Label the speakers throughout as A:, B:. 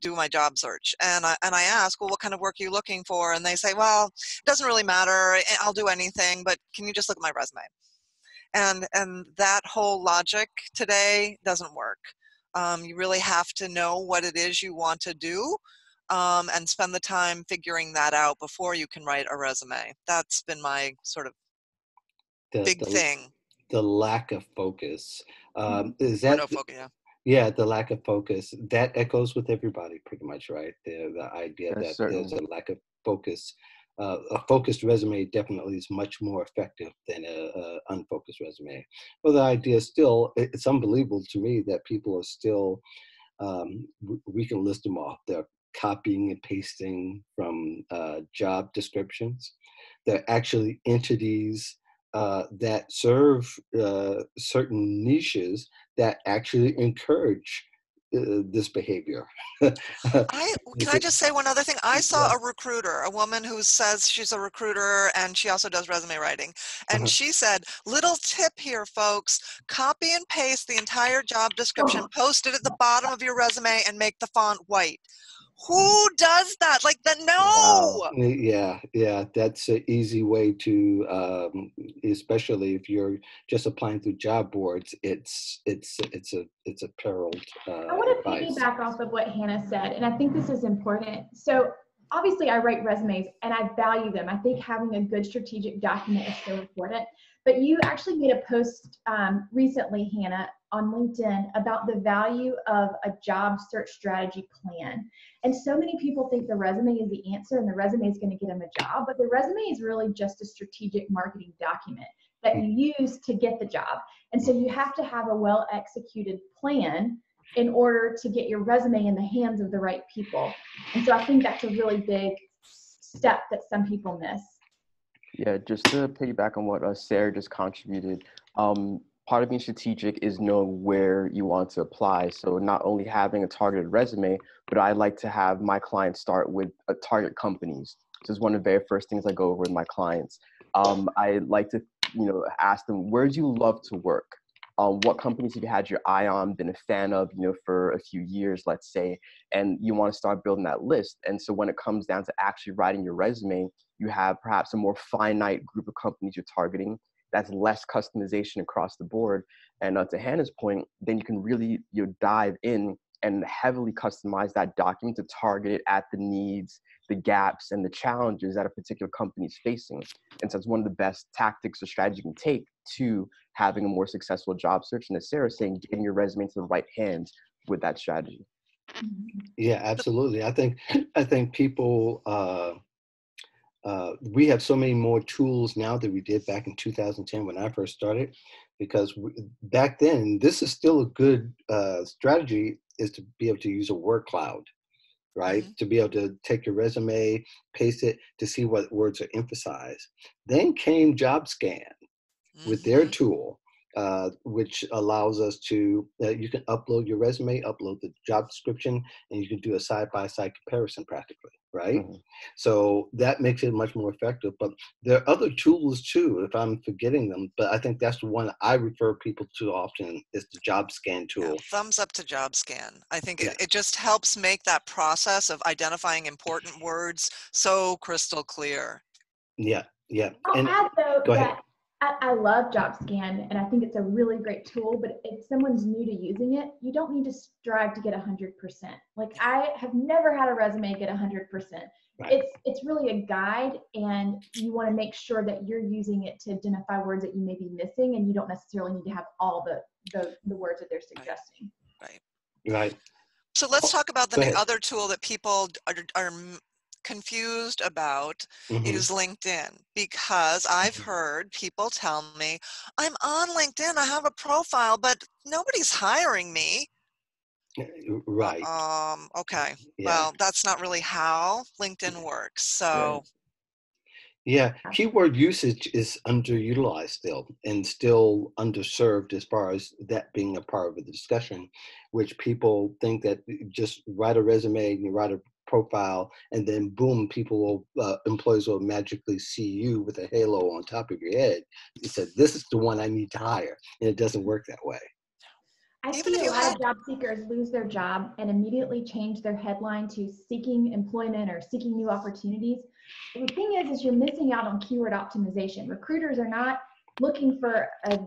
A: do my job search and I, and I ask well what kind of work are you looking for? And they say well it doesn't really matter eh, I'll do anything but can you just look at my resume? And and that whole logic today doesn't work. Um, you really have to know what it is you want to do um, and spend the time figuring that out before you can write a resume. That's been my sort of the, big
B: the,
A: thing.
B: the lack of focus.
A: Mm-hmm.
B: um, is that
A: no focus, yeah.
B: Yeah the lack of focus that echoes with everybody pretty much right? The, the idea that there's a lack of focus uh, a focused resume definitely is much more effective than a, a unfocused resume. Well the idea is still, it's unbelievable to me that people are still, um, we can list them off. They're copying and pasting from uh, job descriptions. They're actually entities uh, that serve uh, certain niches that actually encourage uh, this behavior.
A: I can I just say one other thing? I saw
B: Yeah.
A: a recruiter, a woman who says she's a recruiter and she also does resume writing. And
B: Uh-huh.
A: she said, "Little tip here, folks: copy and paste the entire job description,
B: Uh-huh.
A: post it at the bottom of your resume, and make the font white." Who does that? Like that? No.
C: Wow.
B: Yeah, yeah, that's an easy way to, um, especially if you're just applying through job boards. It's it's it's a it's a periled uh,
D: I want to
B: advice.
D: piggyback off of what Hannah said, and I think this is important. So, obviously, I write resumes and I value them. I think having a good strategic document is so important. But you actually made a post um, recently, Hannah, on LinkedIn about the value of a job search strategy plan. And so many people think the resume is the answer and the resume is going to get them a job, but the resume is really just a strategic marketing document that you use to get the job. And so you have to have a well executed plan in order to get your resume in the hands of the right people. And so I think that's a really big step that some people miss.
C: Yeah, just to piggyback on what uh, Sarah just contributed, um, part of being strategic is knowing where you want to apply. So not only having a targeted resume, but I like to have my clients start with uh, target companies. This is one of the very first things I go over with my clients. Um, I like to, you know, ask them, where do you love to work? Um, what companies have you had your eye on, been a fan of, you know, for a few years, let's say, and you want to start building that list. And so when it comes down to actually writing your resume, you have perhaps a more finite group of companies you're targeting that's less customization across the board. And uh, to hannah's point then you can really you know, dive in and heavily customize that document to target it at the needs the gaps and the challenges that a particular company is facing. And so it's one of the best tactics or strategies you can take to having a more successful job search. And as sarah's saying getting your resume into the right hands with that strategy.
B: Yeah, absolutely. I think I think people uh, uh, we have so many more tools now than we did back in 2010 when I first started, because we, back then this is still a good uh, strategy is to be able to use a word cloud, right?
A: Mhm.
B: To be able to take your resume, paste it to see what words are emphasized. Then came JobScan with their
A: Mhm.
B: tool, uh, which allows us to uh, you can upload your resume, upload the job description, and you can do a side by side comparison practically, right?
C: Mhm.
B: So that makes it much more effective. But there are other tools too, if I'm forgetting them. But I think that's the one I refer people to often is the job scan
A: Yeah,
B: tool.
A: thumbs up to JobScan. I think
B: Yeah.
A: it, it just helps make that process of identifying important words so crystal clear.
B: Yeah, yeah.
D: I'll
B: And
D: add though
B: go ahead.
D: That I, I love JobScan and I think it's a really great tool, but if someone's new to using it, you don't need to strive to get 100%. Like I have never had a resume get 100%.
B: Right.
D: It's it's really a guide and you want to make sure that you're using it to identify words that you may be missing and you don't necessarily need to have all the the, the words that they're suggesting.
B: right. Right.
A: So let's oh, talk about the other tool that people are, are m- confused about
B: Mhm.
A: is LinkedIn because I've
B: Mhm.
A: heard people tell me, I'm on LinkedIn, I have a profile, but nobody's hiring me.
B: Right.
A: Um, okay.
B: Yeah.
A: Well, that's not really how LinkedIn works. So,
B: Yeah, keyword usage is underutilized still and still underserved as far as that being a part of the discussion, which people think that just write a resume and you write a profile and then boom, people will, uh, employees will magically see you with a halo on top of your head. You said, this is the one I need to hire. And it doesn't work that way.
D: I
A: Even
D: see a lot
A: had-
D: of job seekers lose their job and immediately change their headline to seeking employment or seeking new opportunities. The thing is, is you're missing out on keyword optimization. Recruiters are not looking for a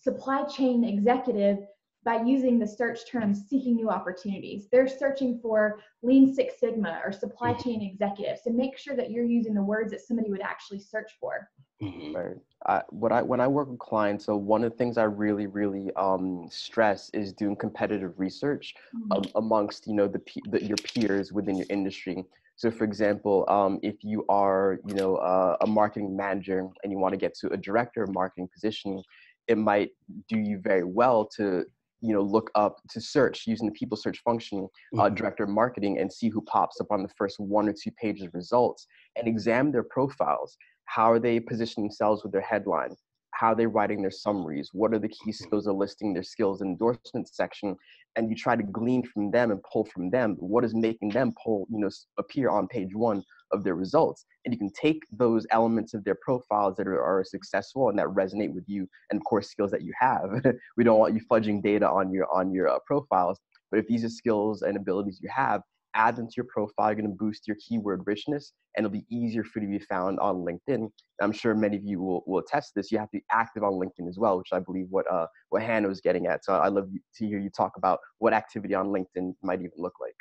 D: supply chain executive by using the search term seeking new opportunities. They're searching for Lean Six Sigma or supply chain executives. So make sure that you're using the words that somebody would actually search for.
B: Mhm.
C: Right. I, what I when I work with clients, so one of the things I really really um, stress is doing competitive research um, amongst you know the, the your peers within your industry. So, for example, um, if you are you know uh, a marketing manager and you want to get to a director of marketing position, it might do you very well to you know look up to search using the people search function uh,
B: Mhm.
C: director marketing and see who pops up on the first one or two pages of results and examine their profiles. How are they positioning themselves with their headline? How are they writing their summaries? What are the key skills they're listing their skills endorsement section and you try to glean from them and pull from them what is making them pull you know appear on page one of their results. And you can take those elements of their profiles that are, are successful and that resonate with you and of course skills that you have. We don't want you fudging data on your on your uh, profiles but if these are skills and abilities you have add them to your profile you're going to boost your keyword richness and it'll be easier for you to be found on linkedin i'm sure many of you will, will attest this you have to be active on linkedin as well which i believe what uh what hannah was getting at so i love to hear you talk about what activity on linkedin might even look like.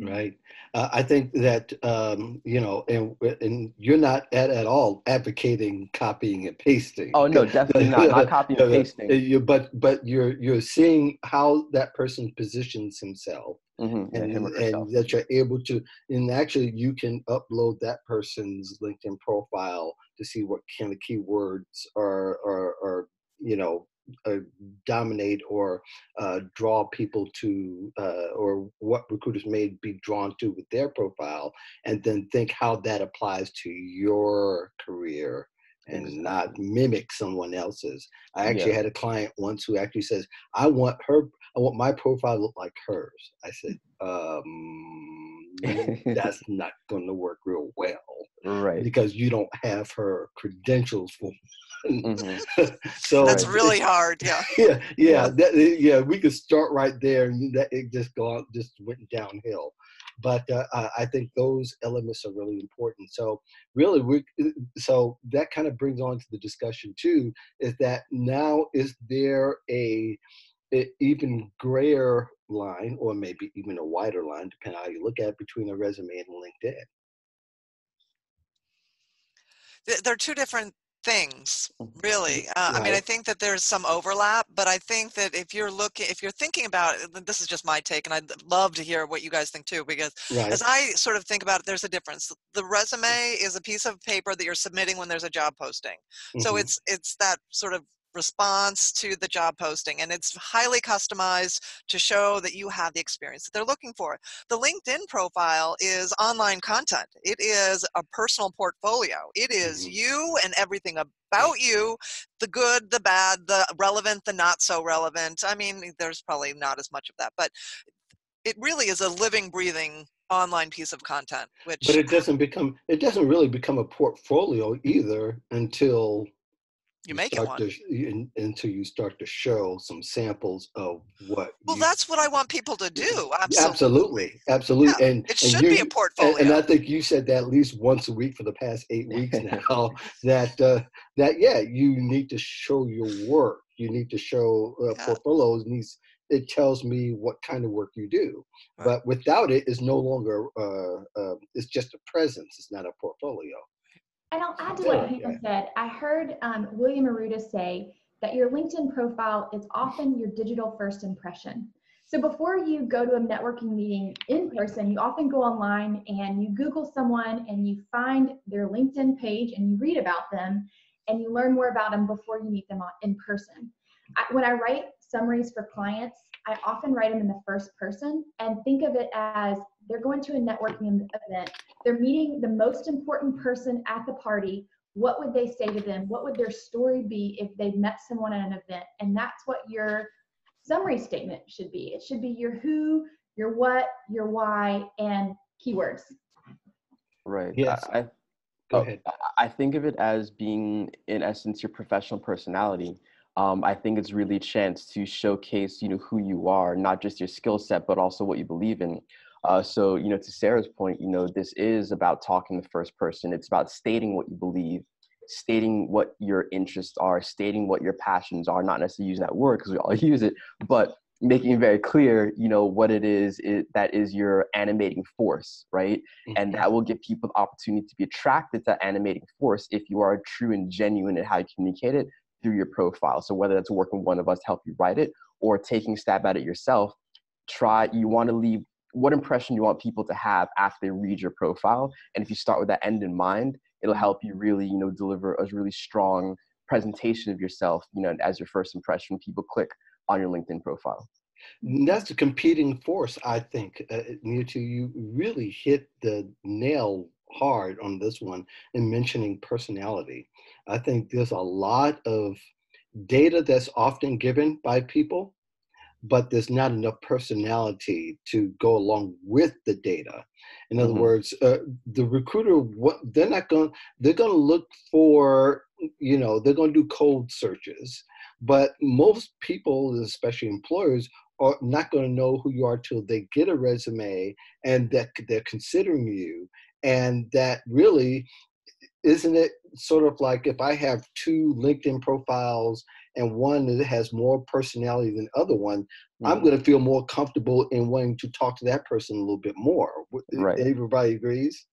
B: Right. Uh, I think that um, you know, and and you're not at at all advocating copying and pasting.
C: oh no definitely not. Not copy and pasting.
B: You, but but you're you're seeing how that person positions himself,
C: hmm yeah,
B: and and that you're able to, and actually you can upload that person's LinkedIn profile to see what kind of keywords are are, are you know uh, dominate or uh, draw people to, uh, or what recruiters may be drawn to with their profile, and then think how that applies to your career and not mimic someone else's. I actually
C: Yeah.
B: had a client once who actually says, "I want her, I want my profile to look like hers." I said, um, "That's not going to work real well
C: right
B: because you don't have her credentials for."
C: Mhm.
B: so
A: That's
C: Right.
A: really hard. Yeah.
B: yeah, yeah,
C: Yeah.
B: that, yeah. We could start right there, and that it just go on, just went downhill. But uh, I I think those elements are really important. So really, we so that kind of brings on to the discussion too. Is that now is there a, a even grayer line, or maybe even a wider line, depending on how you look at it, between a resume and LinkedIn?
A: Th- They're two different things, really. Uh, I mean, I think that there's some overlap, but I think that if you're looking, if you're thinking about it, this is just my take, and I'd love to hear what you guys think too, because
B: Right.
A: as I sort of think about it, there's a difference. The resume is a piece of paper that you're submitting when there's a job posting. So
B: Mhm.
A: it's it's that sort of response to the job posting and it's highly customized to show that you have the experience that they're looking for. The LinkedIn profile is online content. It is a personal portfolio. It is
B: Mhm.
A: you and everything about you, the good, the bad, the relevant, the not so relevant. I mean, there's probably not as much of that, but it really is a living breathing online piece of content which
B: but it doesn't become it doesn't really become a portfolio either until
A: you make it one.
B: to until you start to show some samples of what
A: Well,
B: you,
A: that's what I want people to do. Absolutely.
B: absolutely absolutely
A: Yeah,
B: and
A: It
B: and
A: should be a
B: and,
A: portfolio.
B: and i think you said that at least once a week for the past eight weeks now that uh, that yeah you need to show your work you need to show uh,
A: Yeah.
B: portfolios needs it tells me what kind of work you do
A: Right.
B: but without it it's no longer uh, uh, it's just a presence it's not a portfolio
D: And I'll add to
B: Yeah,
D: what Hannah said. I heard um, William Arruda say that your LinkedIn profile is often your digital first impression. So before you go to a networking meeting in person, you often go online and you Google someone and you find their LinkedIn page and you read about them and you learn more about them before you meet them in person. I, when I write summaries for clients, I often write them in the first person and think of it as they're going to a networking event. They're meeting the most important person at the party. What would they say to them? What would their story be if they met someone at an event? And that's what your summary statement should be. It should be your who your what your why and keywords.
C: Right.
B: Yes.
C: I, I,
B: go
C: Oh,
B: ahead.
C: I- I think of it as being, in essence, your professional personality. um, I think it's really a chance to showcase, you know, who you are, not just your skill set, but also what you believe in. Uh, so, you know, to Sarah's point, you know, this is about talking the first person. It's about stating what you believe, stating what your interests are, stating what your passions are. Not necessarily using that word because we all use it, but making it very clear, you know, what it is it, that is your animating force, right? Mm-hmm. And that will give people the opportunity to be attracted to that animating force if you are true and genuine in how you communicate it through your profile. So whether that's working with one of us to help you write it or taking stab at it yourself, try you want to leave what impression you want people to have after they read your profile. And if you start with that end in mind, it'll help you really, you know, deliver a really strong presentation of yourself, you know, as your first impression. People click on your LinkedIn profile.
B: That's a competing force, I think. Uh, you really hit the nail hard on this one in mentioning personality. I think there's a lot of data that's often given by people, but there's not enough personality to go along with the data. In other mm-hmm. words, uh, the recruiter, what they're not going, they're going to look for, you know, they're going to do cold searches. But most people, especially employers, are not going to know who you are till they get a resume and that they're considering you and that really isn't it sort of like if I have two LinkedIn profiles and one that has more personality than the other one, mm-hmm. I'm going to feel more comfortable in wanting to talk to that person a little bit more. Right. Everybody agrees?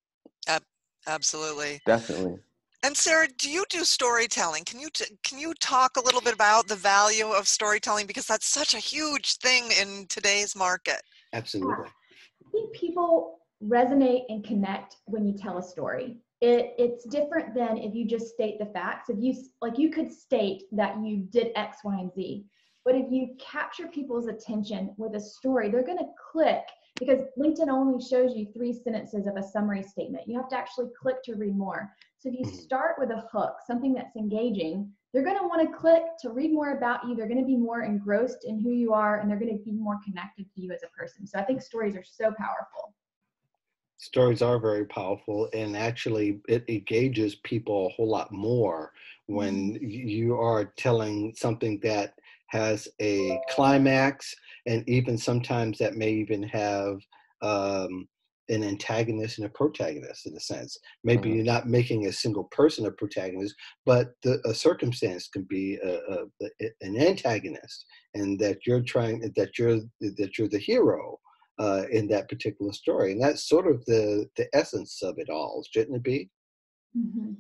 A: absolutely.
C: Definitely.
A: And Sarah, do you do storytelling? Can you t- can you talk a little bit about the value of storytelling because that's such a huge thing in today's market?
B: Absolutely.
D: I think people resonate and connect when you tell a story. It, it's different than if you just state the facts. If you like, you could state that you did X, Y, and Z, but if you capture people's attention with a story, they're going to click because LinkedIn only shows you three sentences of a summary statement. You have to actually click to read more. So if you mm-hmm. start with a hook, something that's engaging, they're going to want to click to read more about you. They're going to be more engrossed in who you are and they're going to be more connected to you as a person. So I think stories are so powerful
B: stories are very powerful and actually it engages people a whole lot more when mm-hmm. you are telling something that has a climax and even sometimes that may even have um, an antagonist and a protagonist in a sense maybe mm-hmm. you're not making a single person a protagonist but the, a circumstance can be a, a, a, an antagonist and that you're trying that you're that you're the hero uh, in that particular story. And that's sort of the, the essence of it all, shouldn't it be?
A: Mm-hmm.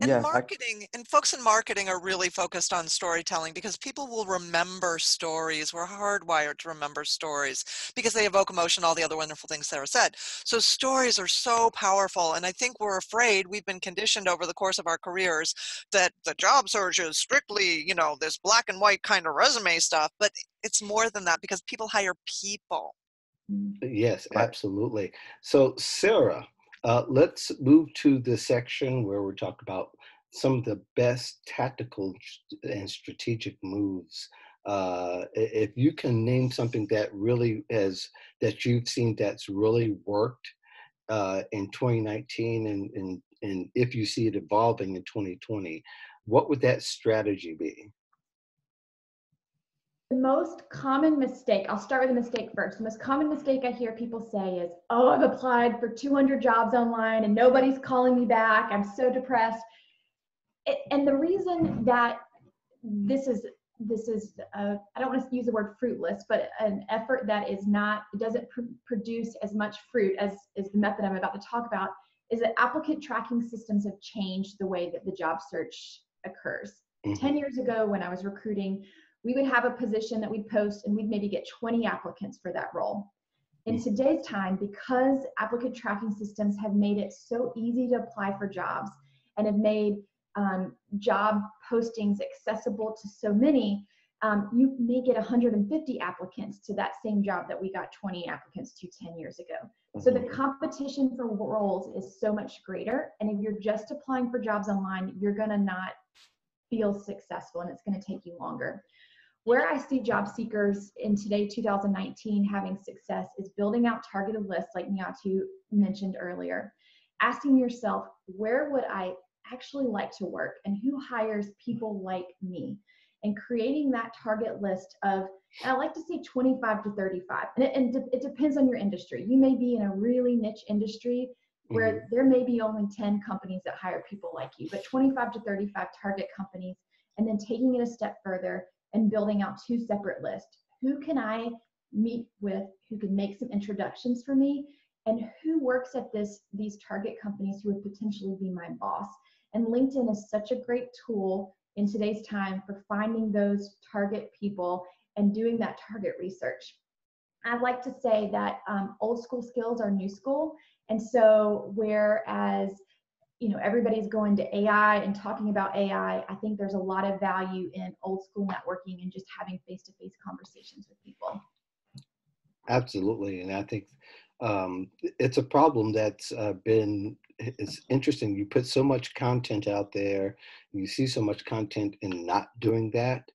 A: And yes, marketing I... and folks in marketing are really focused on storytelling because people will remember stories. We're hardwired to remember stories because they evoke emotion, all the other wonderful things Sarah said. So stories are so powerful. And I think we're afraid we've been conditioned over the course of our careers that the job search is strictly, you know, this black and white kind of resume stuff. But it's more than that because people hire people.
B: Yes, absolutely. So, Sarah, uh, let's move to the section where we talk about some of the best tactical and strategic moves. Uh, if you can name something that really has that you've seen that's really worked uh, in 2019, and, and and if you see it evolving in 2020, what would that strategy be?
D: The most common mistake, I'll start with a mistake first. The most common mistake I hear people say is, Oh, I've applied for 200 jobs online and nobody's calling me back. I'm so depressed. It, and the reason that this is this is I don't want to use the word fruitless, but an effort that is not it doesn't pr- produce as much fruit as is the method I'm about to talk about is that applicant tracking systems have changed the way that the job search occurs. Mm-hmm. 10 years ago when I was recruiting, we would have a position that we'd post and we'd maybe get 20 applicants for that role. In mm. today's time, because applicant tracking systems have made it so easy to apply for jobs and have made um, job postings accessible to so many, um, you may get 150 applicants to that same job that we got 20 applicants to 10 years ago. So the mm-hmm. competition for roles is so much greater. And if you're just applying for jobs online, you're going to not feel successful and it's going to take you longer. Where I see job seekers in today, 2019, having success is building out targeted lists like Nii Ato mentioned earlier. Asking yourself, where would I actually like to work and who hires people like me? and creating that target list of I like to say 25 to 35. And, it, and it depends on your industry. You may be in a really niche industry where mm-hmm. there may be only 10 companies that hire people like you, but 25 to 35 target companies, and then taking it a step further and building out two separate lists. Who can I meet with who can make some introductions for me? And who works at this these target companies who would potentially be my boss? And linkedin is such a great tool in today's time for finding those target people and doing that target research. I'd like to say that um, old school skills are new school. And so whereas you know everybody's going to ai and talking about ai i think there's a lot of value in old school networking and just having face-to-face conversations with people
B: Absolutely, and I think um, it's a problem that's uh, been. It's interesting. You put so much content out there, you see so much content in not doing that,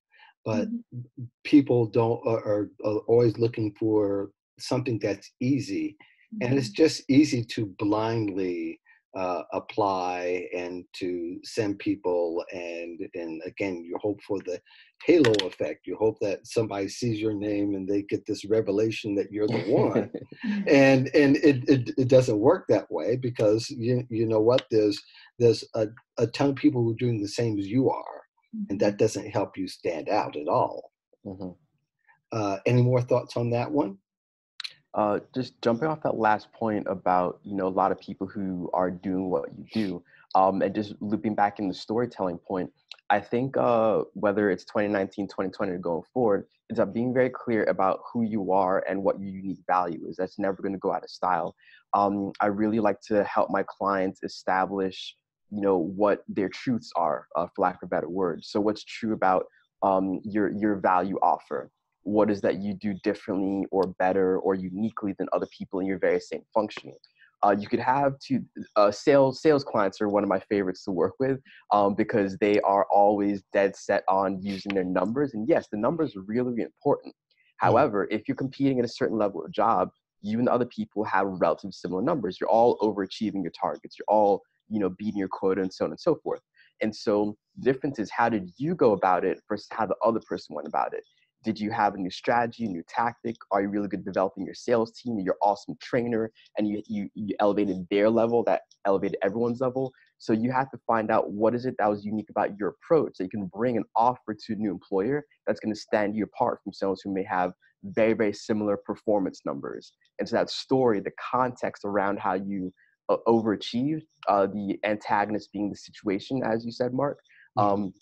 B: but mm-hmm. people don't are, are, always looking for something that's easy, mm-hmm. and it's mm-hmm. just easy to blindly uh, apply and to send people and and again you hope for the halo effect. You hope that somebody sees your name and they get this revelation that you're the one. And and it, it, it doesn't work that way because you you know what? There's there's a, a ton of people who are doing the same as you are and that mm-hmm. doesn't help you stand out at all. Mm-hmm. uh, any more thoughts on that one
C: uh, just jumping off that last point about you know a lot of people who are doing what you do, um, and just looping back in the storytelling point, I think uh, whether it's 2019, 2020 going forward, it's about being very clear about who you are and what your unique value is. That's never going to go out of style. Um, I really like to help my clients establish, you know, what their truths are, uh, for lack of a better word. So what's true about um, your your value offer what is that you do differently or better or uniquely than other people in your very same function uh, you could have to uh, sales sales clients are one of my favorites to work with um, because they are always dead set on using their numbers and yes the numbers are really, really important. However if you're competing at a certain level of job you and other people have relatively similar numbers. You're all overachieving your targets. You're all you know beating your quota and so on and so forth. And so the difference is how did you go about it versus how the other person went about it did you have a new strategy, a new tactic? Are you really good developing your sales team? You're awesome trainer and you, you, you elevated their level, that elevated everyone's level. So you have to find out what is it that was unique about your approach that you can bring an offer to a new employer that's going to stand you apart from someone who may have very, very similar performance numbers. And so that story, the context around how you uh, overachieved, uh, the antagonist being the situation, as you said, Mark, mm-hmm. um,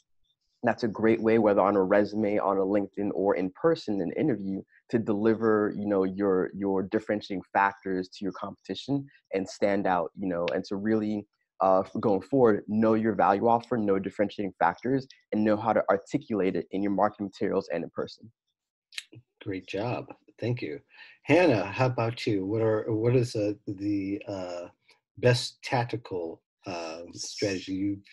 C: that's a great way whether on a resume on a linkedin or in person an interview to deliver you know your your differentiating factors to your competition and stand out you know and to really uh, going forward know your value offer know differentiating factors and know how to articulate it in your marketing materials and in person.
B: Great job. Thank you. Hannah how about you? What are what is uh, the uh, best tactical uh, strategy you've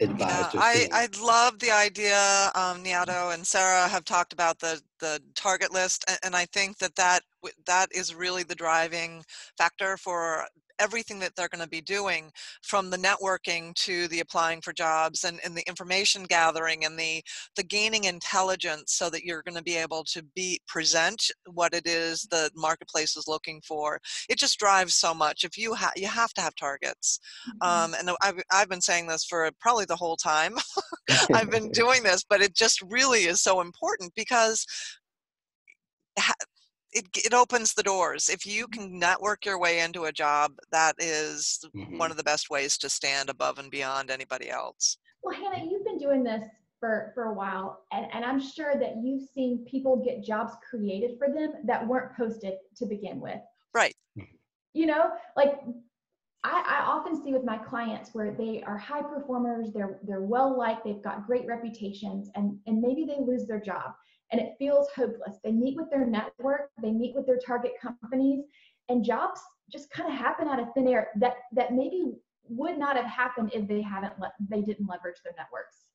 B: advised
A: yeah, I, I love the idea um, Nii Ato and Sarah have talked about the the target list and, and I think that that that is really the driving factor for everything that they're going to be doing from the networking to the applying for jobs and, and the information gathering and the the gaining intelligence so that you're going to be able to be present what it is the marketplace is looking for. It just drives so much. If you have you have to have targets. Mm-hmm. um, and I've, I've been saying this for probably the whole time. I've been doing this but it just really is so important because it, it opens the doors. If you mm-hmm. can network your way into a job, that is mm-hmm. one of the best ways to stand above and beyond anybody else.
D: Well, Hannah, you've been doing this for, for a while, and, and I'm sure that you've seen people get jobs created for them that weren't posted to begin with.
A: Right.
D: You know, like I, I, often see with my clients where they are high performers, they're they're well liked, they've got great reputations, and and maybe they lose their job and it feels hopeless. They meet with their network, they meet with their target companies, and jobs just kind of happen out of thin air that that maybe would not have happened if they haven't le- they didn't leverage their networks.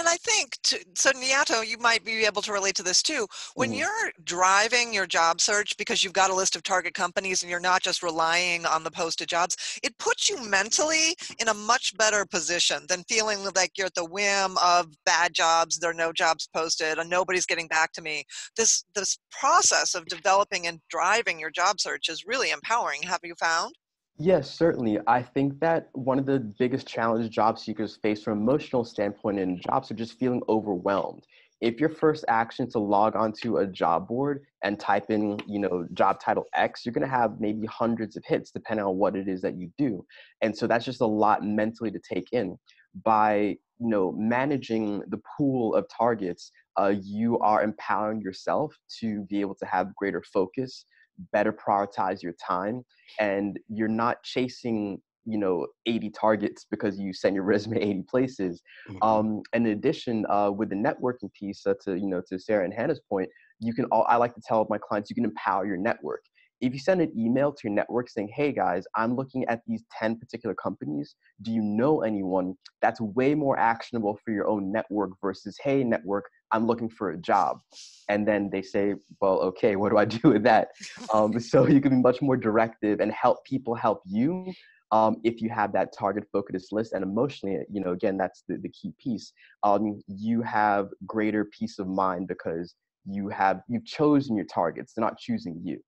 A: And I think, to, so Nii Ato, you might be able to relate to this too. When
C: Mhm.
A: you're driving your job search because you've got a list of target companies and you're not just relying on the posted jobs, it puts you mentally in a much better position than feeling like you're at the whim of bad jobs, there are no jobs posted, and nobody's getting back to me. This this process of developing and driving your job search is really empowering. Have you found?
C: Yes, certainly. I think that one of the biggest challenges job seekers face from an emotional standpoint in jobs are just feeling overwhelmed. If your first action is to log onto a job board and type in, you know, job title X, you're going to have maybe hundreds of hits depending on what it is that you do. And so that's just a lot mentally to take in. By, you know, managing the pool of targets, uh, you are empowering yourself to be able to have greater focus, better prioritize your time and you're not chasing you know 80 targets because you send your resume 80 places
B: Mhm.
C: um, in addition uh, with the networking piece uh, to you know to sarah and hannah's point you can all i like to tell my clients you can empower your network if you send an email to your network saying hey guys i'm looking at these 10 particular companies do you know anyone that's way more actionable for your own network versus hey network i'm looking for a job. And then they say well okay what do i do with that? Um, so you can be much more directive and help people help you um, if you have that target focused list. And emotionally you know again that's the, the key piece. Um, you have greater peace of mind because you have you've chosen your targets they're not choosing you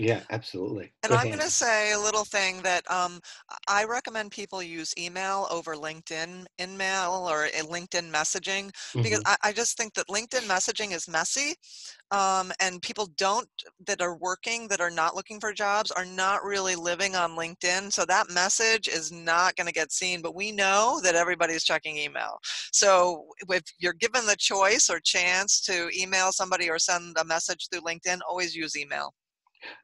B: Yeah, absolutely.
A: And I'm going to say a little thing that um, I recommend people use email over LinkedIn email or a LinkedIn messaging because
B: Mhm.
A: I, I just think that LinkedIn messaging is messy. Um, and people don't that are working that are not looking for jobs are not really living on LinkedIn. So that message is not going to get seen. But we know that everybody's checking email. So if you're given the choice or chance to email somebody or send a message through LinkedIn, always use email.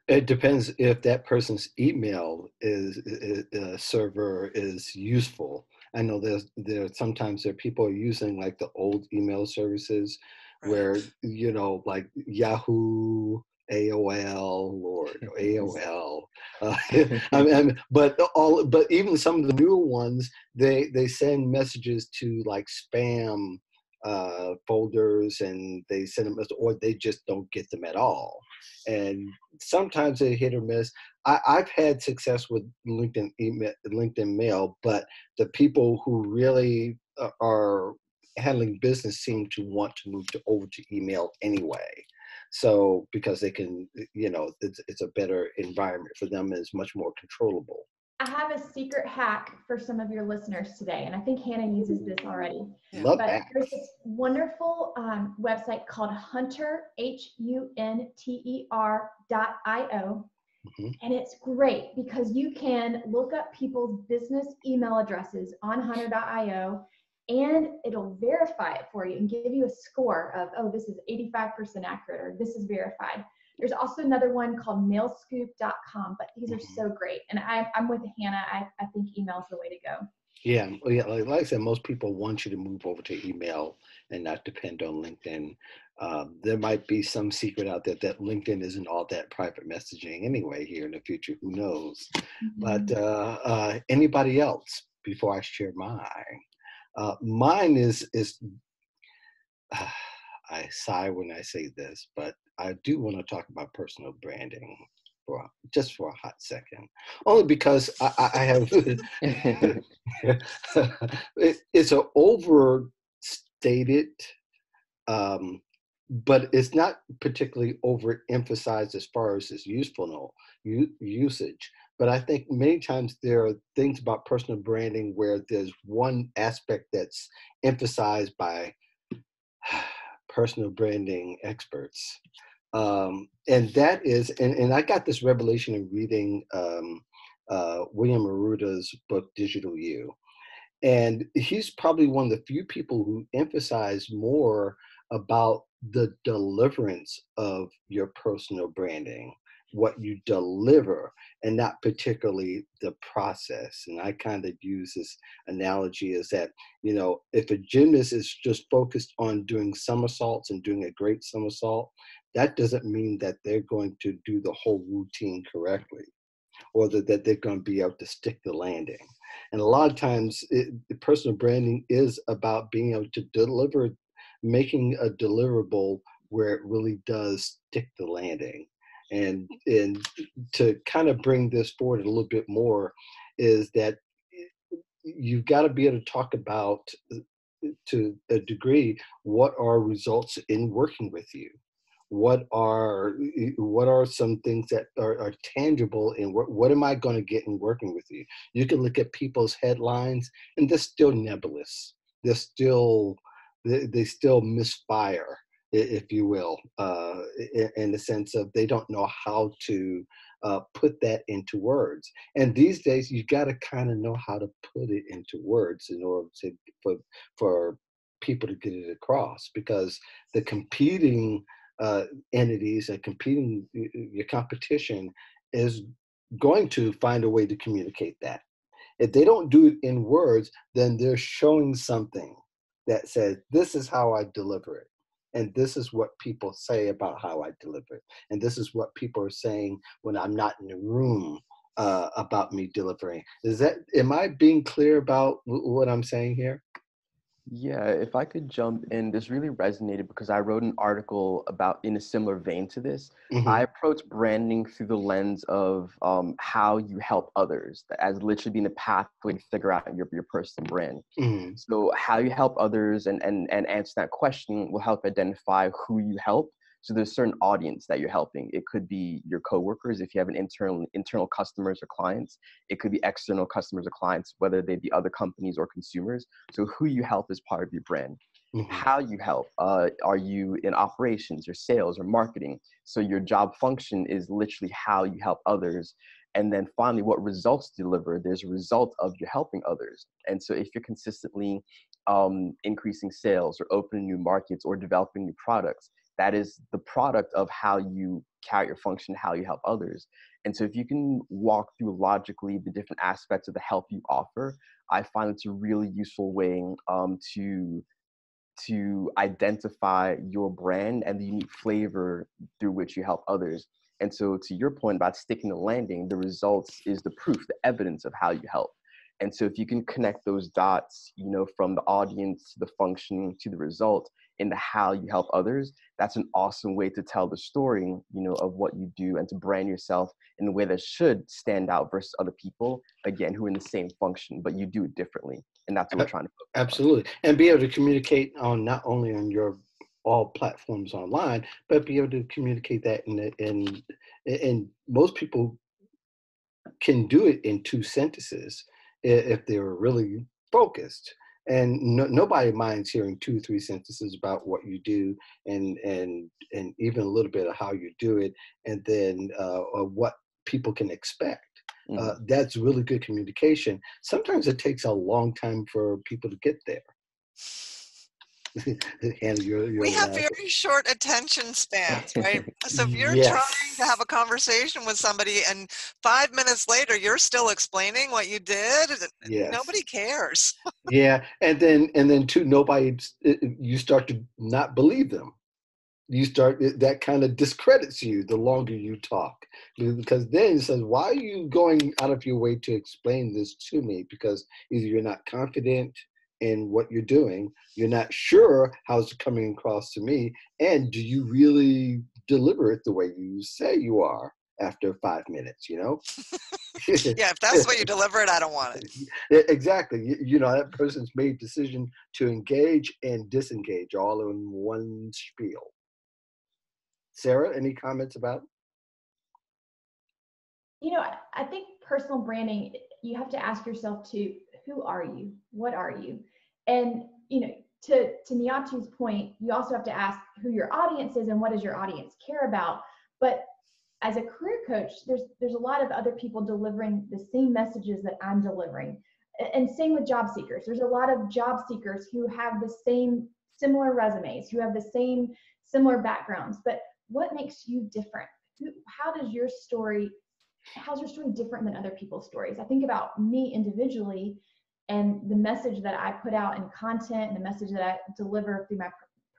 B: It depends if that person's email is, is uh, server is useful. I know there's there sometimes there are people are using like the old email services
A: Right.
B: where you know like Yahoo, AOL, or AOL. Uh, I mean, I mean, but all but even some of the newer ones they they send messages to like spam uh, folders and they send them or they just don't get them at all. And sometimes they hit or miss. I, I've had success with LinkedIn email, LinkedIn Mail, but the people who really uh, are handling business seem to want to move to over to email anyway. So because they can, you know, it's, it's a better environment for them. and It's much more controllable.
D: I have a secret hack for some of your listeners today, and I think Hannah uses this already.
B: Love
D: But
B: that.
D: there's this wonderful um, website called Hunter, H U N T E R dot I O.
B: Mhm.
D: And it's great because you can look up people's business email addresses on hunter.io and it'll verify it for you and give you a score of, oh, this is 85% accurate or this is verified. There's also another one called mailscoop.com, but these are
B: Mhm.
D: so great. And I, I'm with Hannah. I, I think email is the way to go.
B: Yeah, well, yeah. Like, like I said, most people want you to move over to email and not depend on LinkedIn. Um, there might be some secret out there that LinkedIn isn't all that private messaging anyway. Here in the future, who knows? But uh, uh, anybody else before I share mine? Uh, mine is is. I sigh when I say this, but I do want to talk about personal branding for just for a hot second, only because I, I have. it, it's an overstated, um, but it's not particularly overemphasized as far as its useful usage. But I think many times there are things about personal branding where there's one aspect that's emphasized by personal branding experts. Um, and that is, and, and I got this revelation in reading um, uh, William Arruda's book, Digital You. And he's probably one of the few people who emphasize more about the deliverance of your personal branding, what you deliver, and not particularly the process. And I kind of use this analogy is that, you know, if a gymnast is just focused on doing somersaults and doing a great somersault, that doesn't mean that they're going to do the whole routine correctly or that, that they're going to be able to stick the landing. And a lot of times, it, personal branding is about being able to deliver, making a deliverable where it really does stick the landing. And and to kind of bring this forward a little bit more is that you've got to be able to talk about uh, to a degree what are results in working with you? What are what are some things that are, are tangible and what, what am i going to get in working with you? You can look at people's headlines and they're still nebulous. They're still they, they still misfire if you will uh, in the sense of they don't know how to uh, put that into words and these days you've got to kind of know how to put it into words in order to for for people to get it across because the competing uh, entities and competing your competition is going to find a way to communicate that. If they don't do it in words, then they're showing something that says, this is how I deliver it. And this is what people say about how I deliver it. And this is what people are saying when I'm not in the room uh, about me delivering. Is that, am I being clear about what I'm saying here?
C: Yeah, if I could jump in, this really resonated because I wrote an article about in a similar vein to this. Mm-hmm. I approach branding through the lens of um, how you help others, as literally being a pathway to figure out your, your personal brand. Mm-hmm. So, how you help others and, and, and answer that question will help identify who you help so there's a certain audience that you're helping. It could be your coworkers if you have an internal internal customers or clients. It could be external customers or clients, whether they be other companies or consumers. So who you help is part of your brand. Mm-hmm. How you help? Uh, are you in operations or sales or marketing? So your job function is literally how you help others. And then finally, what results deliver? There's a result of you helping others. And so if you're consistently um, increasing sales or opening new markets or developing new products, that is the product of how you carry your function, how you help others. And so if you can walk through logically the different aspects of the help you offer, I find it's a really useful way um, to to identify your brand and the unique flavor through which you help others. And so to your point about sticking the landing, the results is the proof, the evidence of how you help. And so if you can connect those dots, you know, from the audience to the function to the result, into how you help others that's an awesome way to tell the story you know of what you do and to brand yourself in a way that should stand out versus other people again who are in the same function but you do it differently and that's what we're trying to
B: absolutely and be able to communicate on not only on your all platforms online but be able to communicate that in in and most people can do it in two sentences if they're really focused and no, nobody minds hearing two three sentences about what you do and and and even a little bit of how you do it and then uh, what people can expect. Mm-hmm. uh, that's really good communication. Sometimes it takes a long time for people to get there
A: your, your we have very short attention spans, right? so if you're yes. trying to have a conversation with somebody and five minutes later you're still explaining what you did, yes. nobody cares.
B: yeah, and then and then too, nobody you start to not believe them. You start that kind of discredits you the longer you talk because then it says, "Why are you going out of your way to explain this to me?" Because either you're not confident in what you're doing. You're not sure how it's coming across to me. And do you really deliver it the way you say you are after five minutes, you know?
A: yeah, if that's what you deliver it, I don't want it.
B: Exactly. You, you know, that person's made decision to engage and disengage all in one spiel. Sarah, any comments about?
D: You know, I think personal branding, you have to ask yourself too, who are you? What are you? And you know, to to Nii Ato's point, you also have to ask who your audience is and what does your audience care about. But as a career coach, there's there's a lot of other people delivering the same messages that I'm delivering. And same with job seekers. There's a lot of job seekers who have the same similar resumes, who have the same similar backgrounds. But what makes you different? How does your story how's your story different than other people's stories? I think about me individually and the message that I put out in content and the message that I deliver through my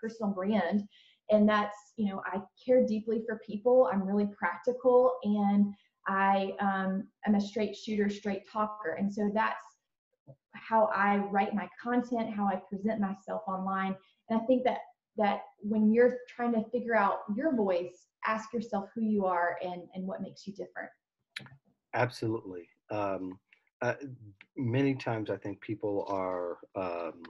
D: personal brand. And that's, you know, I care deeply for people. I'm really practical and I um, am a straight shooter, straight talker. And so that's how I write my content, how I present myself online. And I think that that when you're trying to figure out your voice, ask yourself who you are and, and what makes you different.
B: Absolutely. Um, uh, many times I think people are, um,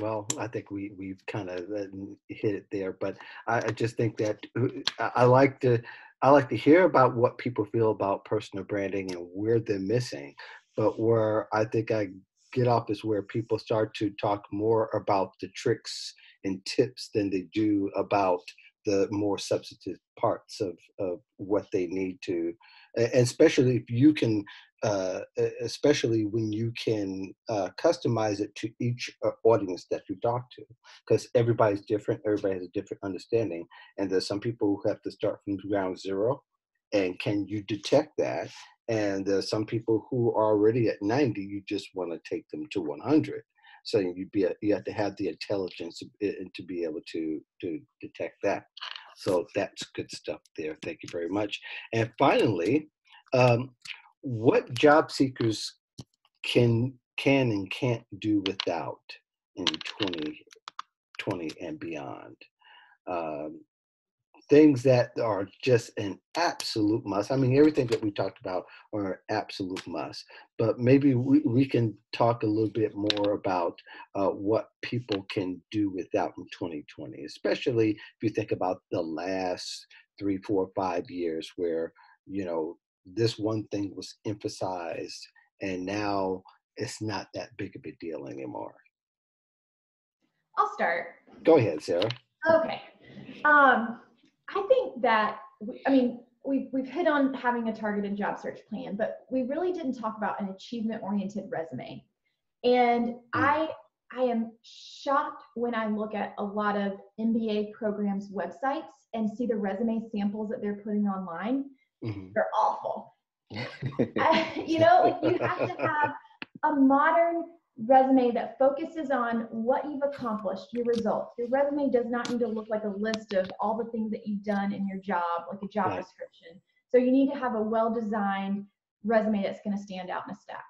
B: well, I think we, we've kind of uh, hit it there, but I, I just think that uh, I like to, I like to hear about what people feel about personal branding and where they're missing. But where I think I get off is where people start to talk more about the tricks and tips than they do about the more substantive parts of, of what they need to, and especially if you can, uh, especially when you can uh, customize it to each uh, audience that you talk to, because everybody's different, everybody has a different understanding, and there's some people who have to start from ground zero, and can you detect that? And there's some people who are already at 90, you just want to take them to 100 so you'd be you have to have the intelligence to be able to to detect that. So that's good stuff there. Thank you very much. And finally, um, what job seekers can can and can't do without in 2020 and beyond. Um, things that are just an absolute must. I mean, everything that we talked about are an absolute must, but maybe we, we can talk a little bit more about uh, what people can do without in 2020, especially if you think about the last three, four, five years where, you know, this one thing was emphasized and now it's not that big of a deal anymore.
D: I'll start.
B: Go ahead, Sarah.
D: Okay. Um, I think that, we, I mean, we've, we've hit on having a targeted job search plan, but we really didn't talk about an achievement oriented resume. And mm. I, I am shocked when I look at a lot of MBA programs websites and see the resume samples that they're putting online. Mm-hmm. They're awful. I, you know, like you have to have a modern resume that focuses on what you've accomplished, your results. Your resume does not need to look like a list of all the things that you've done in your job, like a job right. description. So you need to have a well designed resume that's going to stand out in a stack.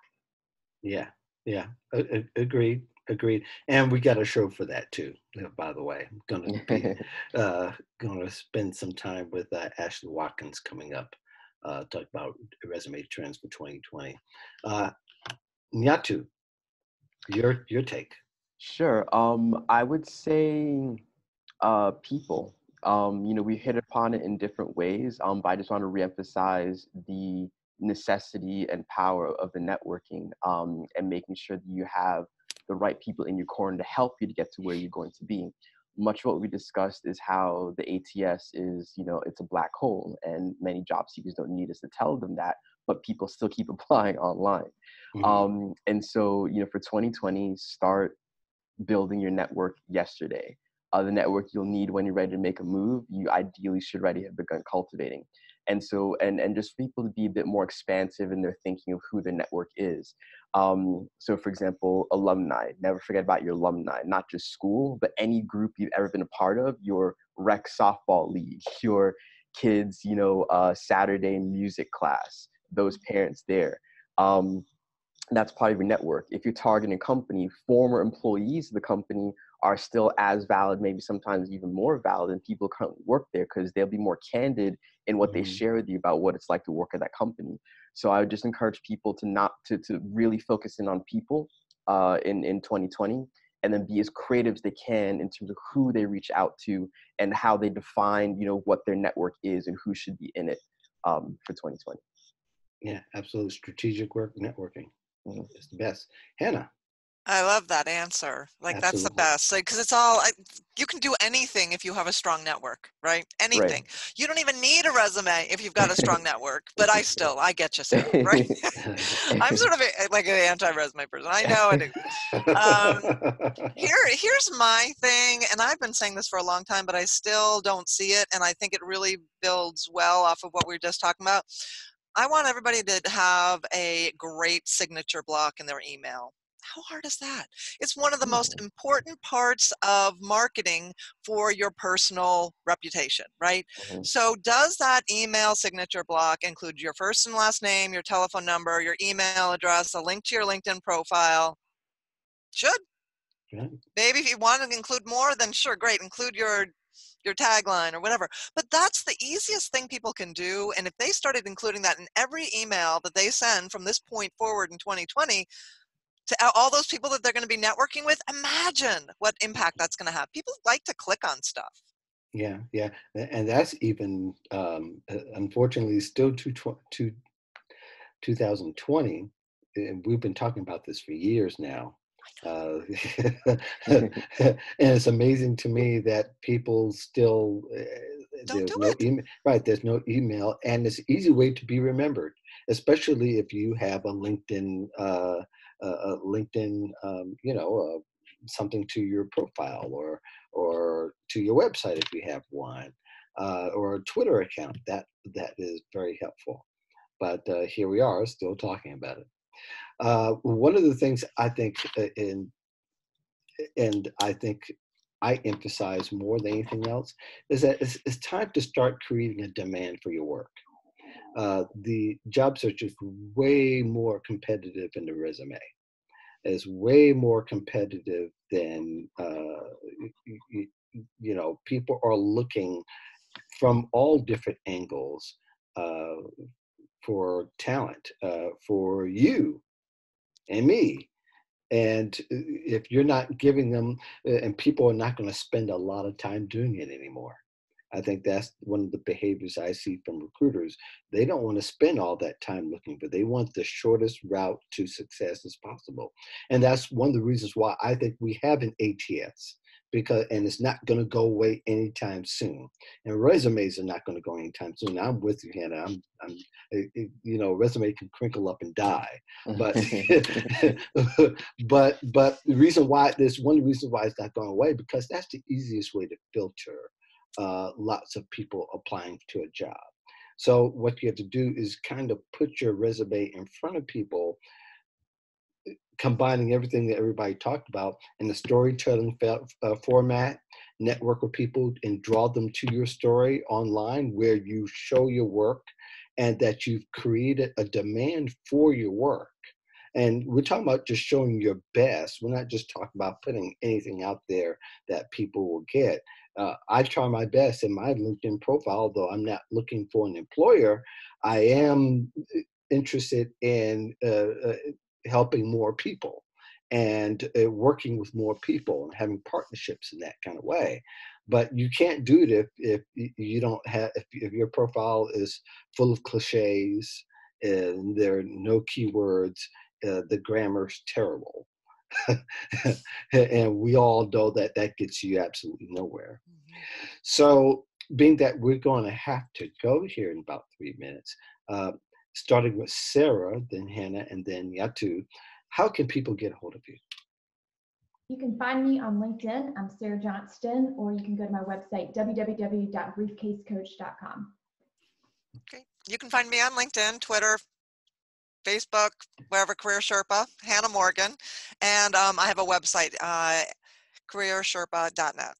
B: Yeah, yeah, a- a- agreed. Agreed, and we got a show for that too. By the way, I'm gonna be uh, gonna spend some time with uh, Ashley Watkins coming up, uh, talk about resume trends for 2020. Uh, Nii Ato, your your take.
C: Sure. Um, I would say uh, people. Um, you know, we hit upon it in different ways, um, but I just want to reemphasize the necessity and power of the networking um, and making sure that you have the right people in your corner to help you to get to where you're going to be. Much of what we discussed is how the ATS is, you know, it's a black hole, and many job seekers don't need us to tell them that, but people still keep applying online. Mm-hmm. Um, and so, you know, for 2020, start building your network yesterday. Uh, the network you'll need when you're ready to make a move, you ideally should already have begun cultivating. And so, and and just for people to be a bit more expansive in their thinking of who the network is. Um, so, for example, alumni. Never forget about your alumni, not just school, but any group you've ever been a part of. Your rec softball league, your kids, you know, uh, Saturday music class. Those parents there. Um, that's part of your network. If you're targeting a company, former employees of the company are still as valid, maybe sometimes even more valid than people who currently work there because they'll be more candid in what mm-hmm. they share with you about what it's like to work at that company. So I would just encourage people to not to to really focus in on people uh, in in 2020 and then be as creative as they can in terms of who they reach out to and how they define you know what their network is and who should be in it um, for 2020
B: yeah absolutely strategic work networking is the best. Hannah.
A: I love that answer. Like Absolutely. that's the best. Like because it's all I, you can do anything if you have a strong network, right? Anything. Right. You don't even need a resume if you've got a strong network. But I still, I get you, Sarah, right? I'm sort of a, like an anti-resume person. I know I do. Um, here, here's my thing, and I've been saying this for a long time, but I still don't see it, and I think it really builds well off of what we were just talking about. I want everybody to have a great signature block in their email. How hard is that? It's one of the most important parts of marketing for your personal reputation, right?
C: Mhm.
A: So, does that email signature block include your first and last name, your telephone number, your email address, a link to your LinkedIn profile? Should.
B: Right.
A: Maybe if you want to include more, then sure, great, include your your tagline or whatever. But that's the easiest thing people can do. And if they started including that in every email that they send from this point forward in 2020 to all those people that they're going to be networking with, imagine what impact that's going to have. People like to click on stuff.
B: Yeah, yeah, and that's even um, uh, unfortunately still to, tw- to 2020. And we've been talking about this for years now. Uh, and it's amazing to me that people still uh,
A: Don't
B: there's
A: do
B: no
A: it.
B: email. Right, there's no email, and it's an easy way to be remembered, especially if you have a LinkedIn, uh, a a LinkedIn, um, you know, uh, something to your profile or or to your website if you have one, uh, or a Twitter account. That that is very helpful. But uh, here we are, still talking about it. Uh, one of the things I think, uh, in and I think I emphasize more than anything else, is that it's, it's time to start creating a demand for your work. Uh, the job search is way more competitive than the resume. Is way more competitive than uh, you, you know. People are looking from all different angles uh, for talent, uh, for you and me. And uh, if you're not giving them, uh, and people are not going to spend a lot of time doing it anymore. I think that's one of the behaviors I see from recruiters. They don't want to spend all that time looking, but they want the shortest route to success as possible. And that's one of the reasons why I think we have an ATS because and it's not going to go away anytime soon. And resumes are not going to go anytime soon. I'm with you, Hannah. I'm, I'm, it- it- you know, resume can crinkle up and die but but but the reason why there's one reason why it's not going away because that's the easiest way to filter uh, lots of people applying to a job. So what you have to do is kind of put your resume in front of people, combining everything that everybody talked about in the storytelling uh, format, network with people and draw them to your story online where you show your work and that you've created a demand for your work. And we're talking about just showing your best. We're not just talking about putting anything out there that people will get. Uh, I try my best in my LinkedIn profile, though I'm not looking for an employer. I am uh, interested in uh, uh, helping more people and uh, working with more people and having partnerships in that kind of way. But you can't do it if, if you don't have, if, if your profile is full of cliches and there are no keywords, uh, the grammar's terrible. and we all know that that gets you absolutely nowhere. So, being that we're going to have to go here in about three minutes, uh, starting with Sarah, then Hannah, and then Yatu, how can people get a hold of you?
D: You can find me on LinkedIn. I'm Sarah Johnston, or you can go to my website, www.briefcasecoach.com.
A: Okay. You can find me on LinkedIn, Twitter, Facebook, wherever Career Sherpa, Hannah Morgan, and um, I have a website, uh, careersherpa.net.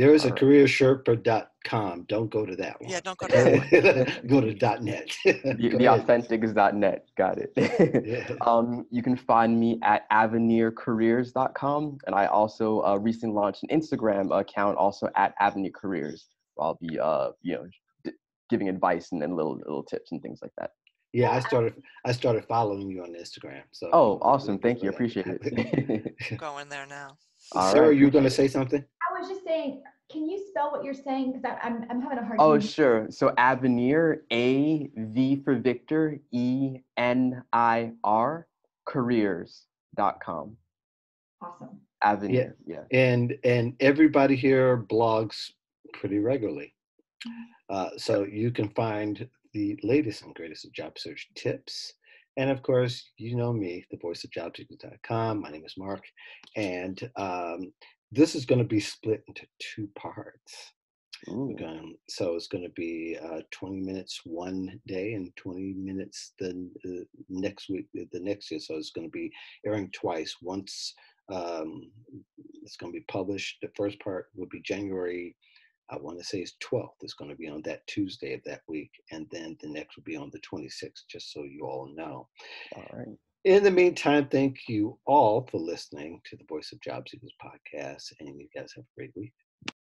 B: There is a
C: All right.
B: careersherpa.com. Don't go to that one.
A: Yeah, don't go to that one.
B: go to .net.
C: the,
B: Go
C: the
B: ahead.
C: authentic is .net. Got it.
B: Yeah.
C: um, you can find me at avenircareers.com. And I also uh, recently launched an Instagram account also at Avenir Careers. I'll be, uh, you know, d- giving advice and, and little little tips and things like that.
B: Yeah, I started. I started following you on Instagram. So.
C: Oh, awesome. Thank you. Appreciate it.
A: Go in there now.
C: All
B: Sarah,
C: right,
B: you going to say something?
D: I was just saying, can you spell what you're saying? Because I'm, I'm having a hard time.
C: Oh,
D: time.
C: sure. So Avenir, A V for Victor, E N I R, careers.com.
D: Awesome.
C: Avenir, yeah.
B: and and everybody here blogs pretty regularly uh, so you can find the latest and greatest of job search tips and of course you know me the voice of jobseekers.com my name is mark and um, this is going to be split into two parts We're so it's going to be uh, 20 minutes one day and 20 minutes the uh, next week, the next year. So it's going to be airing twice. Once um, it's going to be published, the first part will be January, I want to say it's 12th. It's going to be on that Tuesday of that week. And then the next will be on the 26th, just so you all know.
C: All right.
B: In the meantime, thank you all for listening to the Voice of Job Seekers podcast, and you guys have a great week.